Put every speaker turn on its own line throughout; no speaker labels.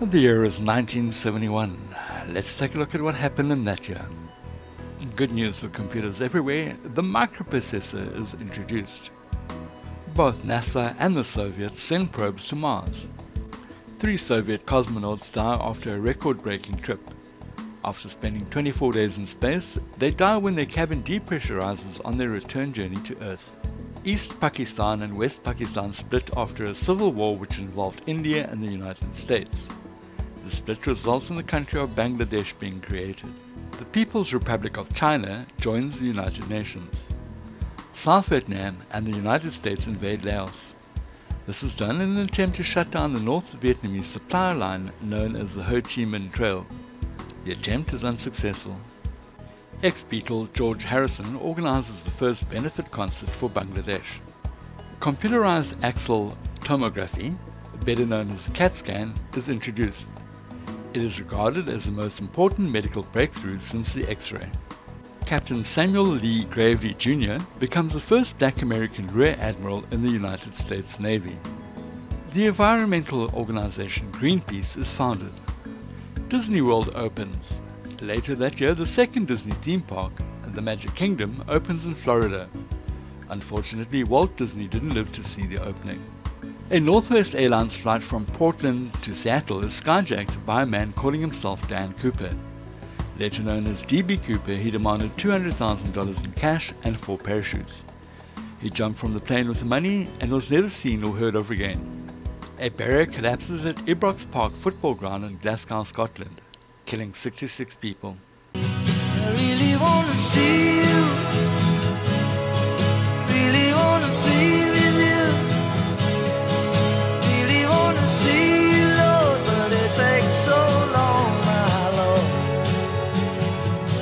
The year is 1971. Let's take a look at what happened in that year. Good news for computers everywhere, the microprocessor is introduced. Both NASA and the Soviets send probes to Mars. Three Soviet cosmonauts die after a record-breaking trip. After spending 24 days in space, they die when their cabin depressurizes on their return journey to Earth. East Pakistan and West Pakistan split after a civil war which involved India and the United States. The split results in the country of Bangladesh being created. The People's Republic of China joins the United Nations. South Vietnam and the United States invade Laos. This is done in an attempt to shut down the North Vietnamese supply line known as the Ho Chi Minh Trail. The attempt is unsuccessful. Ex-Beatle George Harrison organizes the first benefit concert for Bangladesh. Computerized axial tomography, better known as CAT scan, is introduced. It is regarded as the most important medical breakthrough since the X-ray. Captain Samuel Lee Gravely Jr. becomes the first black American Rear Admiral in the United States Navy. The environmental organization Greenpeace is founded. Disney World opens. Later that year, the second Disney theme park, the Magic Kingdom, opens in Florida. Unfortunately, Walt Disney didn't live to see the opening. A Northwest Airlines flight from Portland to Seattle is skyjacked by a man calling himself Dan Cooper. Later known as D.B. Cooper, he demanded $200,000 in cash and four parachutes. He jumped from the plane with the money and was never seen or heard of again. A barrier collapses at Ibrox Park football ground in Glasgow, Scotland killing 66 people.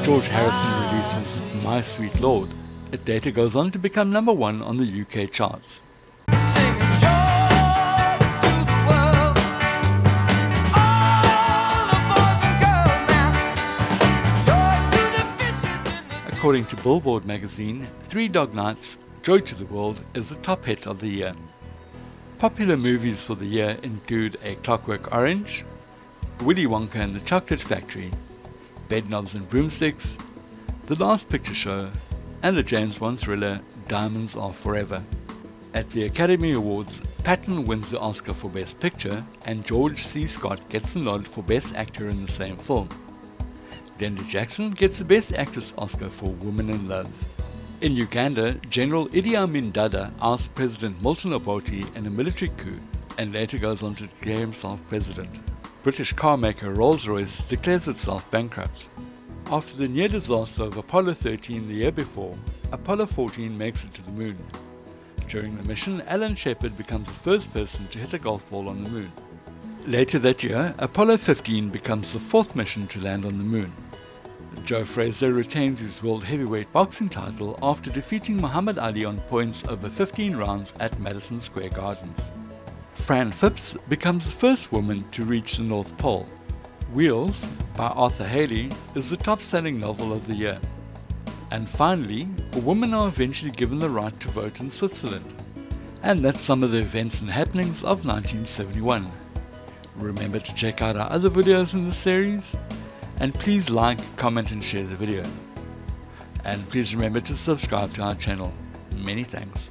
George Harrison releases My Sweet Lord. It later goes on to become number one on the UK charts. According to Billboard magazine, Three Dog Nights Joy to the World is the top hit of the year. Popular movies for the year include A Clockwork Orange, Willy Wonka and the Chocolate Factory, Bedknobs and Broomsticks, The Last Picture Show, and the James Bond thriller Diamonds Are Forever. At the Academy Awards, Patton wins the Oscar for Best Picture and George C. Scott gets the nod for Best Actor in the same film. Glenda Jackson gets the Best Actress Oscar for Women in Love. In Uganda, General Idi Amin Dada asks President Milton Obote in a military coup and later goes on to declare himself president. British car maker Rolls-Royce declares itself bankrupt. After the near disaster of Apollo 13 the year before, Apollo 14 makes it to the moon. During the mission, Alan Shepard becomes the first person to hit a golf ball on the moon. Later that year, Apollo 15 becomes the fourth mission to land on the moon. Joe Frazier retains his world heavyweight boxing title after defeating Muhammad Ali on points over 15 rounds at Madison Square Gardens. Fran Phipps becomes the first woman to reach the North Pole. Wheels, by Arthur Hailey is the top-selling novel of the year. And finally, women are eventually given the right to vote in Switzerland. And that's some of the events and happenings of 1971. Remember to check out our other videos in the series and please like, comment and share the video. And please remember to subscribe to our channel. Many thanks.